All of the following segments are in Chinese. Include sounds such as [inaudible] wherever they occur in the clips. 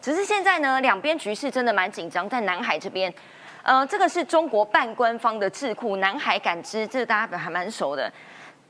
只是现在呢，两边局势真的蛮紧张，在南海这边，呃，这个是中国半官方的智库南海感知，这个大家还蛮熟的。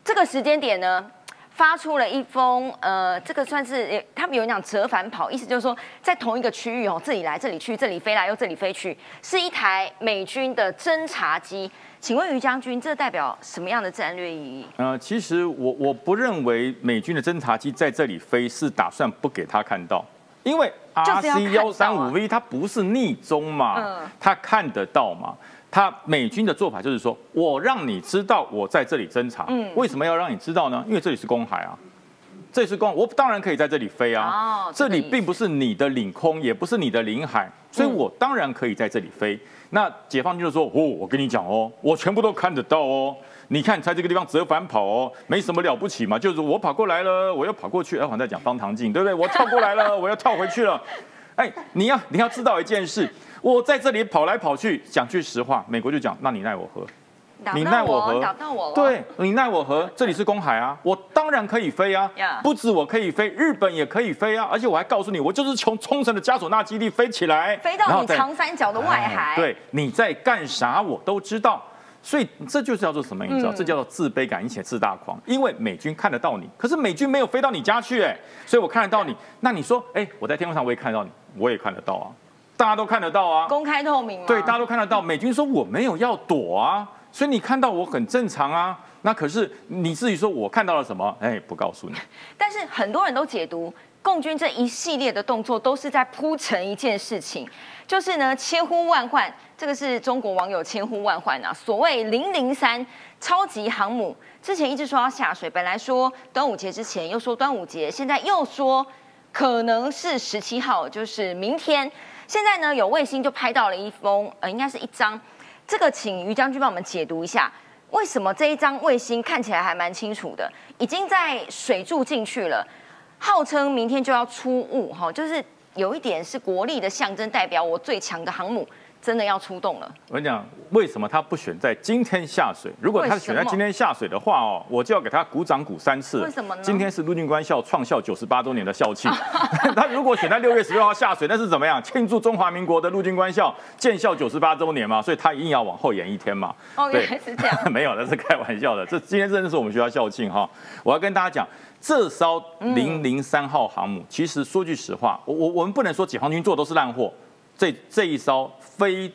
这个时间点呢，发出了一封，呃，这个算是他们有讲折返跑，意思就是说，在同一个区域哦，这里来这里去，这里飞来又这里飞去，是一台美军的侦察机。请问于将军，这代表什么样的战略意义？呃，其实我我不认为美军的侦察机在这里飞是打算不给他看到，因为 R C 幺三五 V 它不是逆中嘛，它看得到嘛。他美军的做法就是说，我让你知道我在这里侦查。嗯，为什么要让你知道呢？因为这里是公海啊，这里是公，我当然可以在这里飞啊。哦，这里并不是你的领空，也不是你的领海，所以我当然可以在这里飞。那解放军就说：“哦，我跟你讲哦，我全部都看得到哦。你看，在这个地方折返跑哦，没什么了不起嘛，就是我跑过来了，我又跑过去。哎，我在讲方唐镜，对不对？我跳过来了，[laughs] 我要跳回去了。哎，你要你要知道一件事。”我在这里跑来跑去，讲句实话，美国就讲，那你奈我何？你奈我何？找到我对，你奈我何？这里是公海啊，我当然可以飞啊，不止我可以飞，日本也可以飞啊，而且我还告诉你，我就是从冲绳的加索纳基地飞起来，飞到你长三角的外海。对，你在干啥我都知道，所以这就是叫做什么？你知道，这叫做自卑感，而且自大狂。因为美军看得到你，可是美军没有飞到你家去，哎，所以我看得到你。那你说，哎，我在天空上我也看得到你，我也看得到啊。大家都看得到啊，公开透明。对，大家都看得到。美军说我没有要躲啊，所以你看到我很正常啊。那可是你自己说我看到了什么？哎，不告诉你。[laughs] 但是很多人都解读共军这一系列的动作都是在铺陈一件事情，就是呢千呼万唤，这个是中国网友千呼万唤啊。所谓零零三超级航母，之前一直说要下水，本来说端午节之前，又说端午节，现在又说可能是十七号，就是明天。现在呢，有卫星就拍到了一封，呃，应该是一张。这个，请于将军帮我们解读一下，为什么这一张卫星看起来还蛮清楚的，已经在水柱进去了，号称明天就要出雾，哈，就是有一点是国力的象征，代表我最强的航母。真的要出动了。我跟你讲，为什么他不选在今天下水？如果他选在今天下水的话哦，我就要给他鼓掌鼓三次。为什么呢？今天是陆军官校创校九十八周年的校庆。[laughs] [laughs] 他如果选在六月十六号下水，那是怎么样？庆祝中华民国的陆军官校建校九十八周年嘛？所以他一定要往后延一天嘛？哦，原来是这样。[laughs] 没有，那是开玩笑的。这今天真的是我们学校校庆哈。我要跟大家讲，这艘零零三号航母，其实说句实话，我我我们不能说解放军做都是烂货。这这一艘非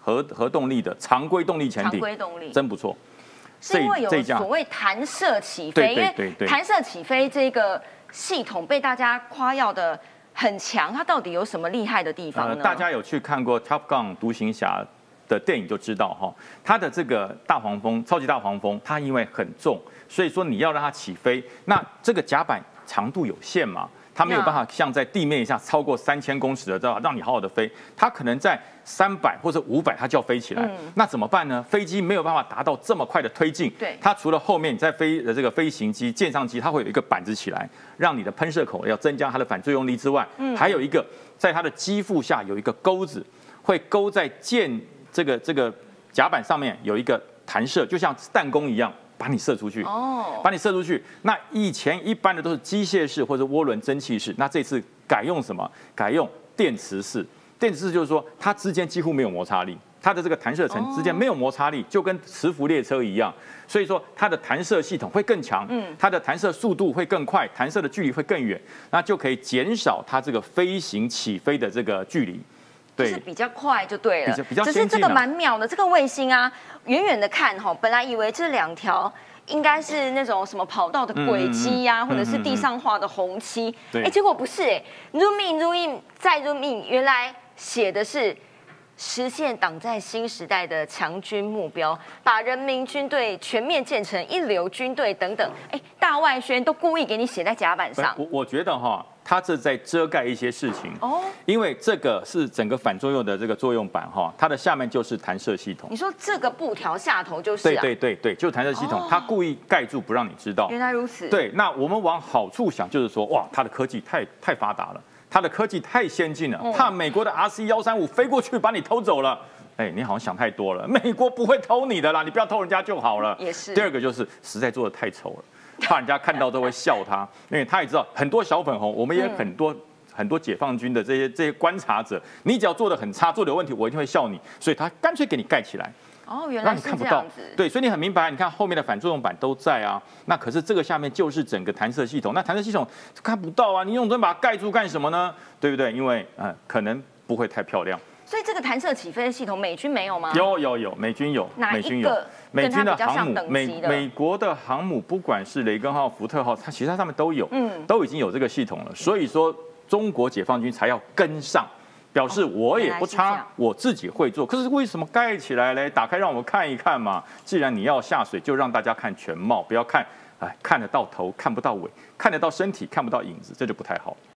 核核动力的常规动力潜艇，常规动力真不错，是因为有所谓弹射起飞，因为弹射起飞这个系统被大家夸耀的很强，它到底有什么厉害的地方呢？大家有去看过《Top Gun》独行侠的电影就知道哈，它的这个大黄蜂，超级大黄蜂，它因为很重，所以说你要让它起飞，那这个甲板长度有限嘛。它没有办法像在地面下超过三千公尺的，知道让你好好的飞。它可能在三百或者五百，它就要飞起来。那怎么办呢？飞机没有办法达到这么快的推进。对。它除了后面你在飞的这个飞行机、舰上机，它会有一个板子起来，让你的喷射口要增加它的反作用力之外，还有一个在它的机腹下有一个钩子，会勾在舰这个这个甲板上面有一个弹射，就像弹弓一样。把你射出去哦，把你射出去。那以前一般的都是机械式或者涡轮蒸汽式，那这次改用什么？改用电磁式。电磁式就是说它之间几乎没有摩擦力，它的这个弹射层之间没有摩擦力，就跟磁浮列车一样。所以说它的弹射系统会更强，嗯，它的弹射速度会更快，弹射的距离会更远，那就可以减少它这个飞行起飞的这个距离。就是比较快就对了，比较只是这个蛮妙的，这个卫星啊，远远的看哈，本来以为这两条应该是那种什么跑道的轨迹呀，或者是地上画的红漆，哎，结果不是哎，zoom in zoom in 再 zoom in，原来写的是实现党在新时代的强军目标，把人民军队全面建成一流军队等等，哎，大外宣都故意给你写在甲板上，我我觉得哈。他这在遮盖一些事情哦，因为这个是整个反作用的这个作用板哈，它的下面就是弹射系统。你说这个布条下头就是？对对对对，就是弹射系统，它故意盖住不让你知道。原来如此。对，那我们往好处想，就是说哇，它的科技太太发达了，它的科技太先进了，怕美国的 R C 幺三五飞过去把你偷走了。哎，你好像想太多了，[laughs] 美国不会偷你的啦，你不要偷人家就好了。也是。第二个就是实在做的太丑了。怕人家看到都会笑他，[laughs] 因为他也知道很多小粉红，我们也很多很多解放军的这些这些观察者，你只要做的很差，做的有问题，我一定会笑你，所以他干脆给你盖起来。哦，原来是这样子。对，所以你很明白，你看后面的反作用板都在啊。那可是这个下面就是整个弹射系统，那弹射系统看不到啊。你用针把它盖住干什么呢？对不对？因为呃，可能不会太漂亮。所以这个弹射起飞的系统，美军没有吗？有有有，美军有。美军有？美军的航母，美美国的航母，不管是雷根号、福特号，它其实它上面都有，嗯，都已经有这个系统了。所以说，中国解放军才要跟上。表示我也不差，我自己会做。可是为什么盖起来嘞？打开让我们看一看嘛。既然你要下水，就让大家看全貌，不要看，哎，看得到头看不到尾，看得到身体看不到影子，这就不太好。